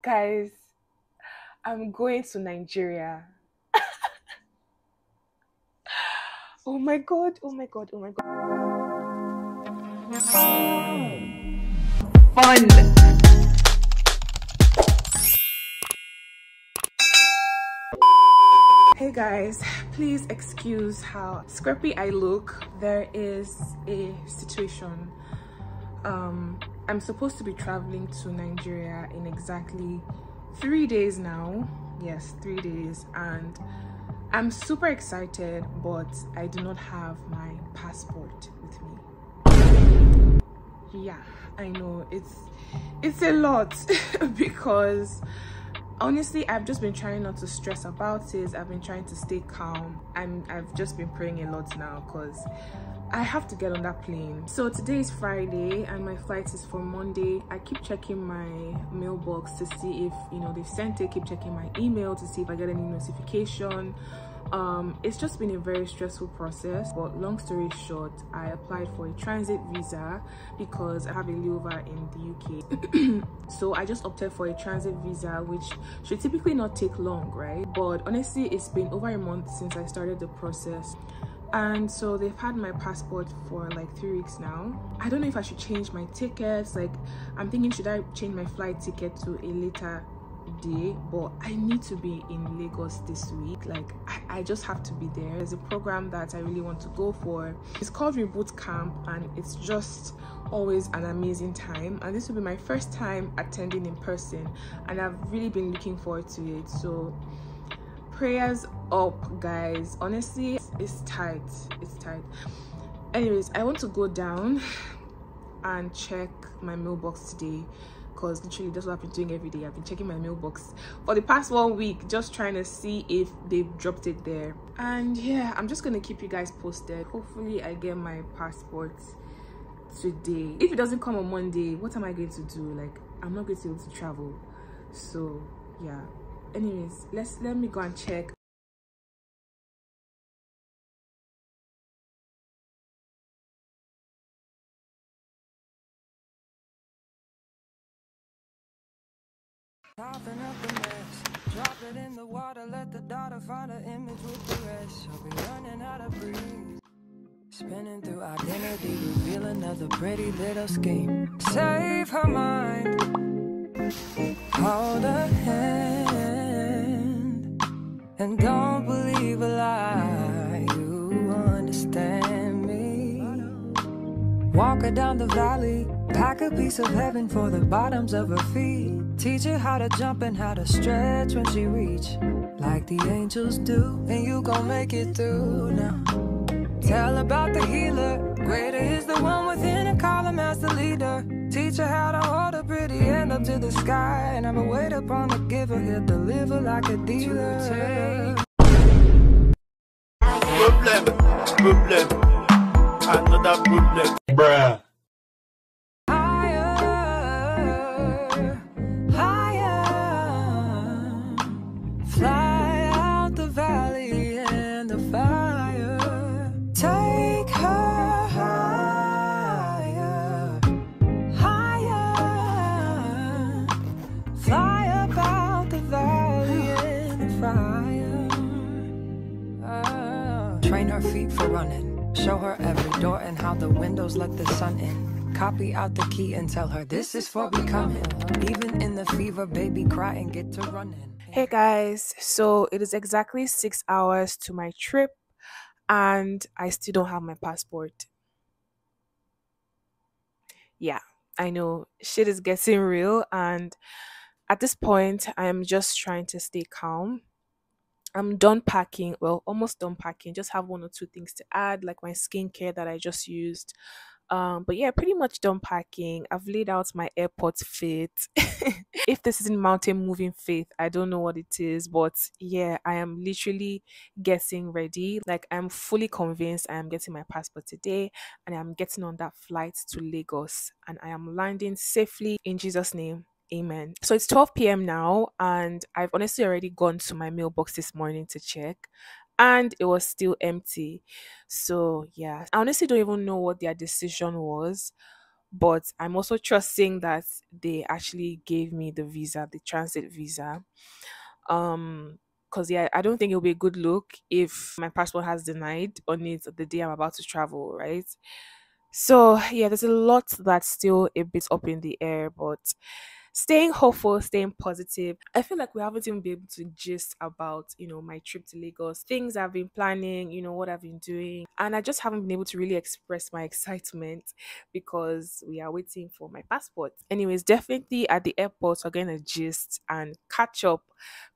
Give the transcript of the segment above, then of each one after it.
Guys, I'm going to Nigeria. oh my god, oh my god, oh my god. Fun. Hey guys, please excuse how scrappy I look. There is a situation. Um, I'm supposed to be traveling to Nigeria in exactly three days now. Yes, three days. And I'm super excited, but I do not have my passport with me. Yeah, I know it's it's a lot because honestly i've just been trying not to stress about it i've been trying to stay calm i'm i've just been praying a lot now because I have to get on that plane. So today is Friday and my flight is for Monday. I keep checking my mailbox to see if, you know, they've sent it. Keep checking my email to see if I get any notification. Um, it's just been a very stressful process. But long story short, I applied for a transit visa because I have a layover in the UK. so I just opted for a transit visa, which should typically not take long, right? But honestly, it's been over a month since I started the process and so they've had my passport for like three weeks now i don't know if i should change my tickets like i'm thinking should i change my flight ticket to a later day but i need to be in lagos this week. Like I, I, just have to be there. There's a program that i really want to go for. It's called reboot camp and it's just always an amazing time. And this will be my first time attending in person and i've really been looking forward to it. So prayers up guys. Honestly it's tight. It's tight. Anyways i want to go down and check my mailbox today because literally that's what i've been doing every day. I've been checking my mailbox for the past one week just trying to see if they've dropped it there. And yeah i'm just gonna keep you guys posted. Hopefully i get my passport today. If it doesn't come on monday what am i going to do? Like i'm not going to be able to travel. So yeah. Anyways let's let me go and check Coughing up the mess, drop it in the water, let the daughter find an image with the rest. I'll be running out of breeze. Spinning through identity, reveal another pretty little scheme. Save her mind, hold her hand. And don't believe a lie, you understand me. Walk her down the valley, pack a piece of heaven for the bottoms of her feet. Teach her how to jump and how to stretch when she reach, like the angels do. And you gon' make it through now. Tell about the healer, greater is the one within and call him as the leader. Teach her how to hold a pretty hand up to the sky. And never wait upon the giver, he'll deliver like a dealer. Problem, problem, another problem. Bruh. Running. Show her every door and how the windows let the sun in. Copy out the key and tell her this is for becoming. Even in the fever, baby, cry and get to running. Hey guys, so it is exactly six hours to my trip, and I still don't have my passport. Yeah, I know shit is getting real, and at this point, I am just trying to stay calm I'm done packing, well, almost done packing. Just have one or two things to add, like my skincare that I just used. Um, but yeah, pretty much done packing. I've laid out my airport fit. if this isn't mountain moving faith, I don't know what it is, but yeah, I am literally getting ready. Like I'm fully convinced I am getting my passport today and I'm getting on that flight to Lagos and I am landing safely in Jesus' name. Amen. So it's 12 p.m. now, and I've honestly already gone to my mailbox this morning to check, and it was still empty. So, yeah, I honestly don't even know what their decision was, but I'm also trusting that they actually gave me the visa, the transit visa. Um, because yeah, I don't think it'll be a good look if my passport has denied on it the day I'm about to travel, right? So yeah, there's a lot that's still a bit up in the air, but staying hopeful, staying positive. I feel like we haven't even been able to gist about, you know, my trip to Lagos, things I've been planning, you know, what I've been doing. And I just haven't been able to really express my excitement because we are waiting for my passport. Anyways, definitely at the airport, we're going to gist and catch up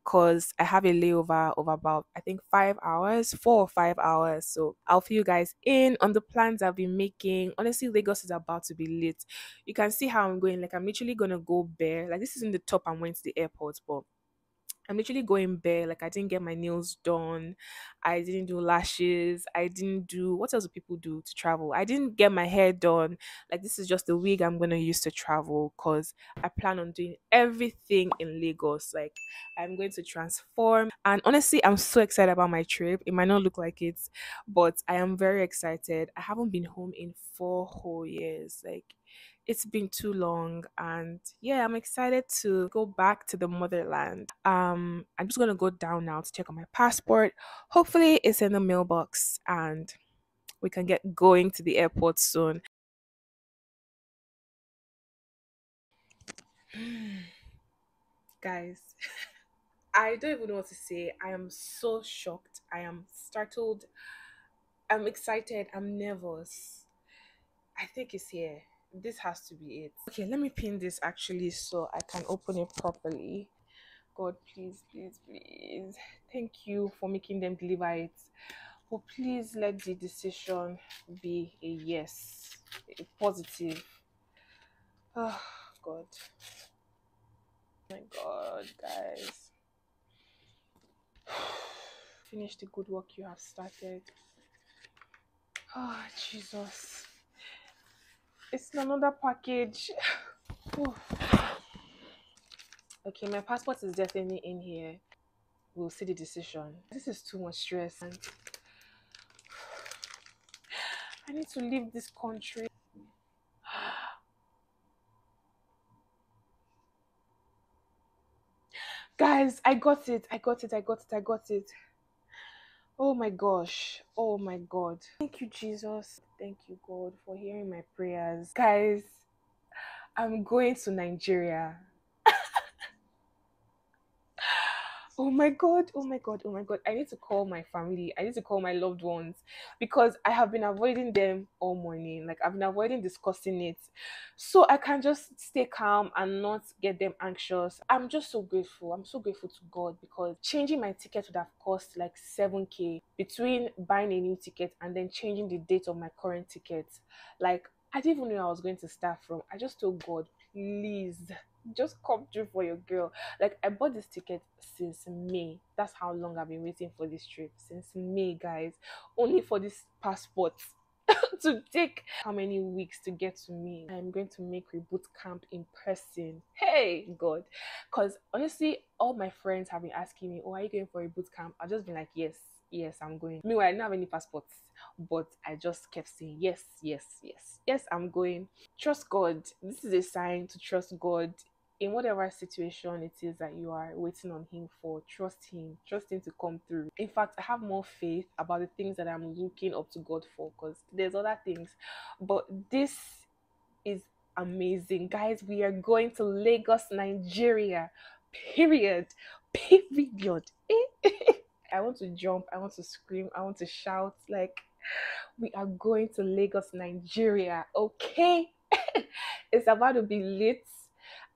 because I have a layover of about I think five hours, four or five hours. So I'll fill you guys in on the plans I've been making. Honestly, Lagos is about to be lit. You can see how I'm going. Like I'm literally gonna go bare. Like this is in the top. I'm going to the airport, but I'm literally going bare. Like I didn't get my nails done. I didn't do lashes. I didn't do what else do people do to travel? I didn't get my hair done. Like this is just the wig I'm gonna use to travel because I plan on doing everything in Lagos. Like I'm going to transform. And honestly, I'm so excited about my trip. It might not look like it, but I am very excited. I haven't been home in four whole years. Like it's been too long and yeah i'm excited to go back to the motherland. Um i'm just gonna go down now to check on my passport. Hopefully it's in the mailbox and we can get going to the airport soon. Guys i don't even know what to say. I am so shocked. I am startled. I'm excited. I'm nervous. I think it's here this has to be it. Okay let me pin this actually so i can open it properly. God please please please. Thank you for making them deliver it. But please let the decision be a yes a positive. Oh god. My god guys. Finish the good work you have started. Oh jesus it's another package. okay, my passport is definitely in here. We'll see the decision. This is too much stress. I need to leave this country. Guys, I got it. I got it. I got it. I got it. Oh my gosh. Oh my God. Thank you, Jesus. Thank you, God, for hearing my prayers. Guys, I'm going to Nigeria. Oh my god oh my god oh my god. I need to call my family. I need to call my loved ones because i have been avoiding them all morning. Like i've been avoiding discussing it. So i can just stay calm and not get them anxious. I'm just so grateful. I'm so grateful to god because changing my ticket would have cost like 7k between buying a new ticket and then changing the date of my current ticket. Like i didn't even know i was going to start from. I just told god please just come through for your girl. Like I bought this ticket since May. That's how long I've been waiting for this trip. Since May, guys. Only for this passport to take how many weeks to get to me. I'm going to make reboot camp in person. Hey God. Cause honestly, all my friends have been asking me, Oh, are you going for a boot camp? I've just been like, Yes, yes, I'm going. Meanwhile, I didn't have any passports, but I just kept saying, Yes, yes, yes, yes, I'm going. Trust God. This is a sign to trust God in whatever situation it is that you are waiting on him for trust him trust him to come through. In fact i have more faith about the things that i'm looking up to god for because there's other things. But this is amazing. Guys we are going to lagos nigeria. Period. Period. I want to jump. I want to scream. I want to shout. Like we are going to lagos nigeria. Okay? It's about to be lit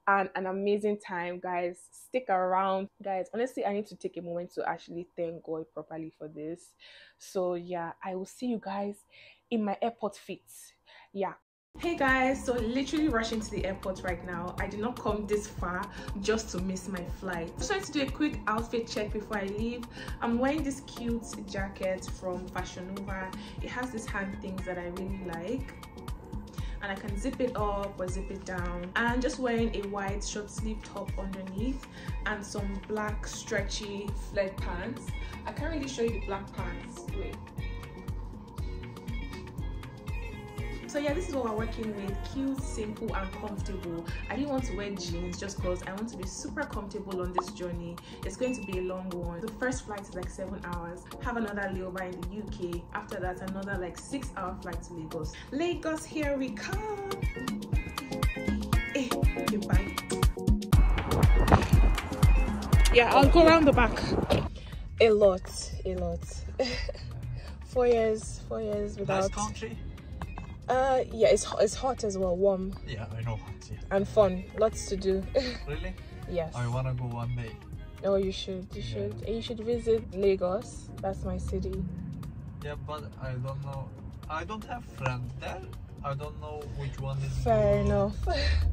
and an amazing time, guys. Stick around, guys. Honestly, I need to take a moment to actually thank God properly for this. So, yeah, I will see you guys in my airport fits. Yeah. Hey guys, so literally rushing to the airport right now. I did not come this far just to miss my flight. Just trying to do a quick outfit check before I leave. I'm wearing this cute jacket from Fashion Nova. It has these hand things that I really like and I can zip it up or zip it down. And just wearing a white short sleeve top underneath and some black stretchy flared pants. I can't really show you the black pants. Wait so yeah this is what we're working with. Cute simple and comfortable. I didn't want to wear jeans just because i want to be super comfortable on this journey. It's going to be a long one. The first flight is like seven hours. Have another layover in the uk after that another like six hour flight to lagos. Lagos here we come! Hey, eh, bye yeah i'll go around the back. A lot a lot. Four years four years without nice country uh yeah it's it's hot as well warm yeah i know yeah. and fun lots to do really yes i want to go one day oh you should you should yeah. you should visit lagos that's my city yeah but i don't know i don't have friends there I don't know which one is fair good. enough.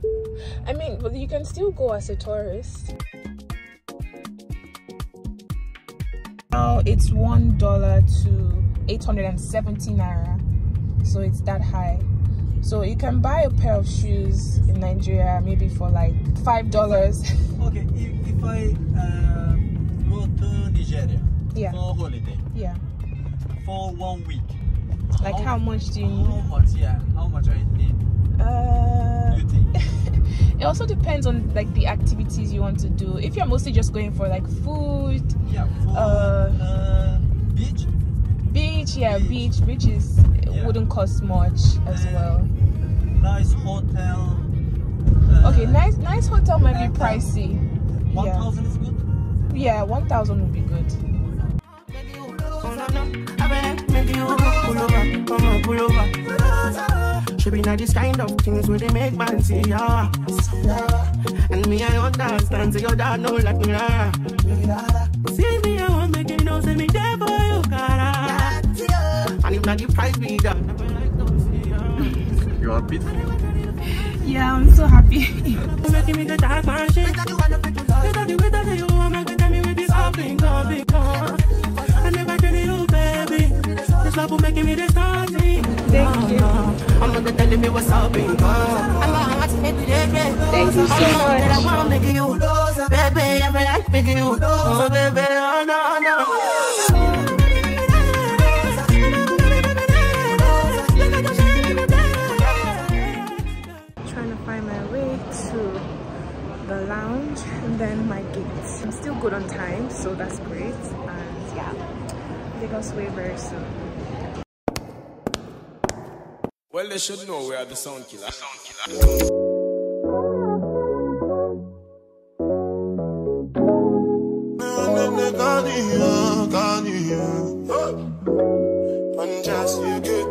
I mean, but you can still go as a tourist. Now it's one dollar to 870 naira, so it's that high. So you can buy a pair of shoes in Nigeria maybe for like five dollars. okay, if, if I uh, go to Nigeria yeah. for holiday, yeah, for one week, like how, how much do you need? How much? Yeah, how much I need? Uh, you think? it also depends on like the activities you want to do. If you're mostly just going for like food, yeah, food, uh, uh, beach, beach, yeah, beach, beach, beach is. Wouldn't cost much as well. Nice hotel. Uh, okay, nice, nice hotel might be pricey. One thousand yeah. is good. Yeah, one thousand would be good. She be not this kind of things where they make man see ya. And me, I understand, so your dad know like me. See me, I want make you know, say me And if not the price be that. You are beautiful. Yeah, I'm not gonna tell you what's happening. I'm gonna tell you what's happening. Thank you so happy. Making me the dark and then my gate. I'm still good on time, so that's great. And yeah, Lagos way very soon. Well, they should know we are the sound killer. Sound killer. just you good.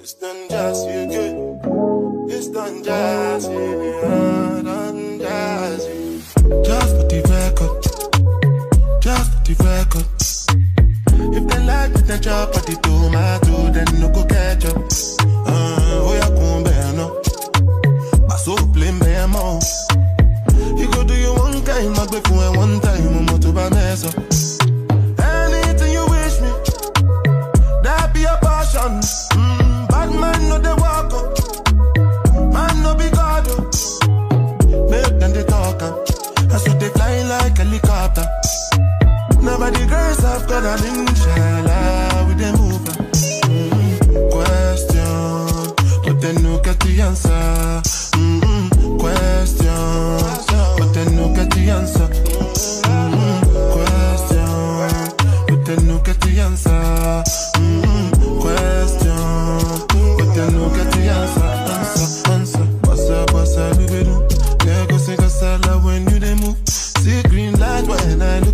It's done just you good. It's done just you, done the job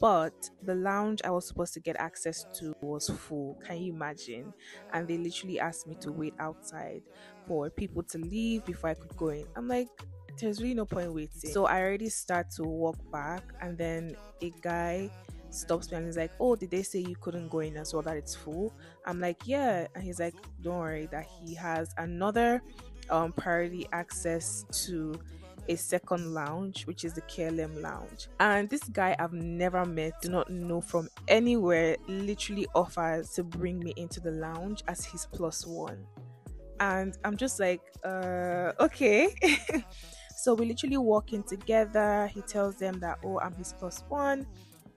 but the lounge i was supposed to get access to was full can you imagine and they literally asked me to wait outside for people to leave before i could go in i'm like there's really no point waiting so i already start to walk back and then a guy stops me and he's like, Oh, did they say you couldn't go in as well that it's full? I'm like, Yeah. And he's like, Don't worry, that he has another um priority access to a second lounge, which is the KLM lounge. And this guy I've never met, do not know from anywhere, literally offers to bring me into the lounge as his plus one. And I'm just like, uh, okay. so we literally walk in together. He tells them that, oh, I'm his plus one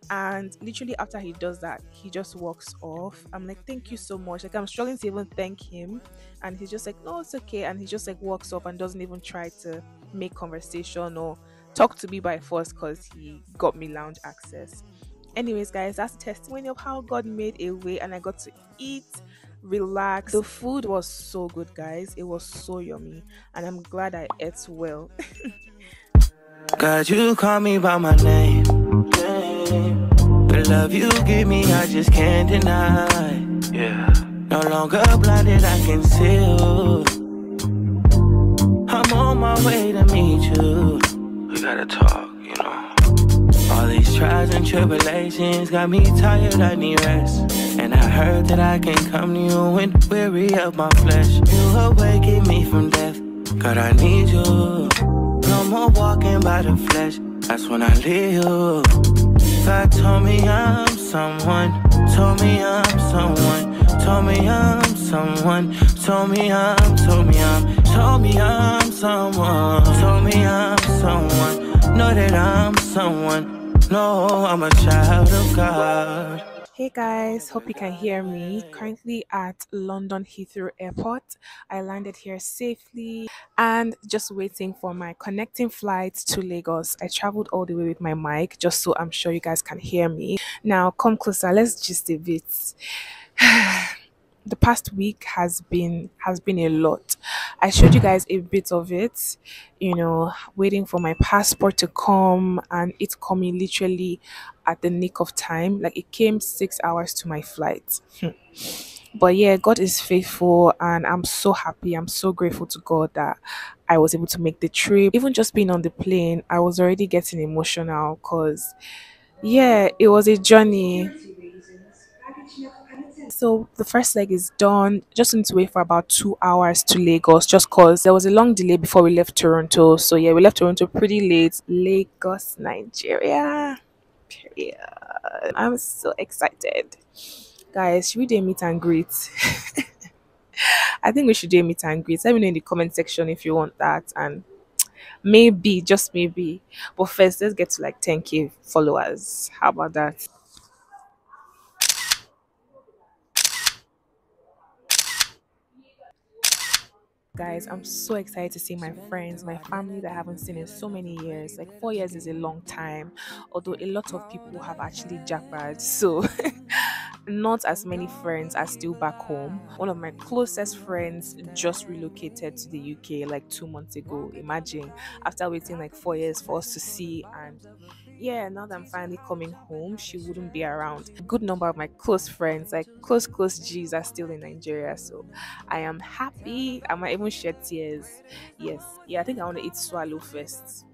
and literally after he does that he just walks off. I'm like thank you so much. Like i'm struggling to even thank him. And he's just like no it's okay. And he just like walks off and doesn't even try to make conversation or talk to me by force because he got me lounge access. Anyways guys that's a testimony of how god made a way and i got to eat relax. The food was so good guys. It was so yummy. And i'm glad i ate well. God, you call me by my name. The love you give me, I just can't deny. Yeah. No longer blinded, I can see you. I'm on my way to meet you. We gotta talk, you know. All these trials and tribulations got me tired, I need rest. And I heard that I can come to you when weary of my flesh. You awaken me from death. God, I need you. No more walking by the flesh. That's when I leave you. God told me I'm someone. Told me I'm someone. Told me I'm someone. Told me I'm. Told me I'm. Told me I'm someone. Told me I'm someone. Know that I'm someone. No, I'm a child of God. Hey guys, hope you can hear me. Currently at London Heathrow Airport. I landed here safely and just waiting for my connecting flight to Lagos. I traveled all the way with my mic just so I'm sure you guys can hear me. Now, come closer, let's just a bit. the past week has been has been a lot. I showed you guys a bit of it you know waiting for my passport to come and it's coming literally at the nick of time. Like it came six hours to my flight. Hmm. but yeah god is faithful and i'm so happy. I'm so grateful to god that i was able to make the trip. Even just being on the plane i was already getting emotional because yeah it was a journey so the first leg is done. Just need to wait for about two hours to Lagos, just cause there was a long delay before we left Toronto. So yeah, we left Toronto pretty late. Lagos, Nigeria. Period. I'm so excited, guys. Should we do a meet and greet? I think we should do a meet and greet. Let me know in the comment section if you want that, and maybe just maybe. But first, let's get to like 10k followers. How about that? Guys i'm so excited to see my friends my family that i haven't seen in so many years. Like four years is a long time although a lot of people have actually jackpot so not as many friends are still back home. One of my closest friends just relocated to the uk like two months ago. Imagine after waiting like four years for us to see and yeah, now that I'm finally coming home, she wouldn't be around. A good number of my close friends, like close, close G's, are still in Nigeria. So I am happy. I might even shed tears. Yes. Yeah, I think I want to eat swallow first.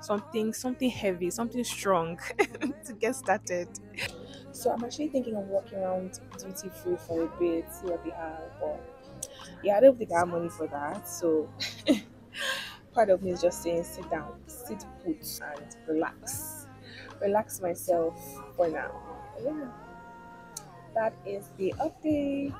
Something, something heavy, something strong to get started. So I'm actually thinking of walking around duty free for a bit, see what they have. But yeah, I don't think I have money for that. So part of me is just saying sit down, sit put and relax. Relax myself for now. Yeah. That is the update.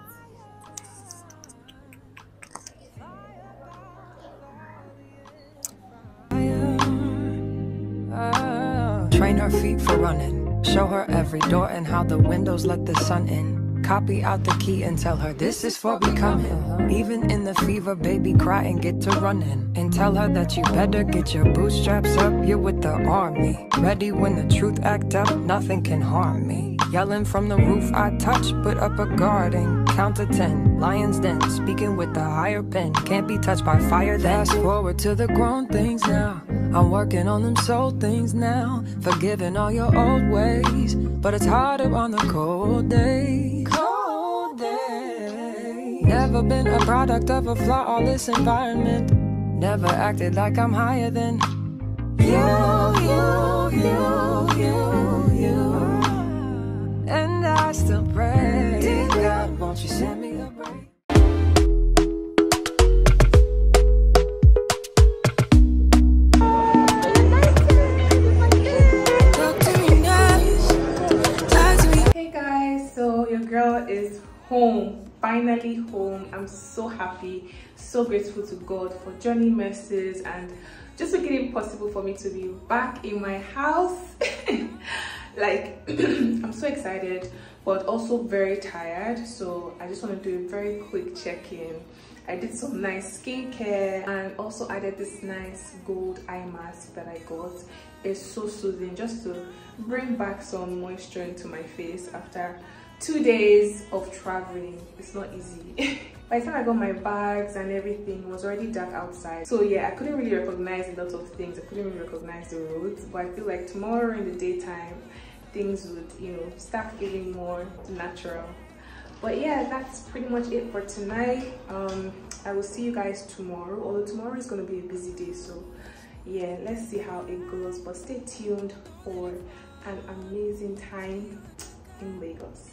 Train her feet for running. Show her every door and how the windows let the sun in. Copy out the key and tell her this is for becoming. Even in the fever, baby, cry and get to running. And tell her that you better get your bootstraps up. You're with the army. Ready when the truth act up, nothing can harm me. Yelling from the roof, I touch, put up a guard and count to ten. Lions den, speaking with the higher pen. Can't be touched by fire. Fast forward to the grown things now. I'm working on them soul things now. Forgiving all your old ways, but it's harder on the cold days. Cold days. Never been a product of a flawless environment. Never acted like I'm higher than you, you, you, you, you. And I still pray, dear God, won't you send me so your girl is home. Finally home. I'm so happy so grateful to god for journey mercies and just making it possible for me to be back in my house. Like i'm so excited but also very tired. So i just want to do a very quick check-in. I did some nice skincare and also added this nice gold eye mask that i got. It's so soothing just to bring back some moisture into my face after two days of traveling it's not easy. By the time i got my bags and everything it was already dark outside. So yeah i couldn't really recognize a lot of things. I couldn't really recognize the roads but i feel like tomorrow in the daytime things would you know start feeling more natural. But yeah that's pretty much it for tonight. Um i will see you guys tomorrow. Although tomorrow is going to be a busy day so yeah let's see how it goes. But stay tuned for an amazing time in lagos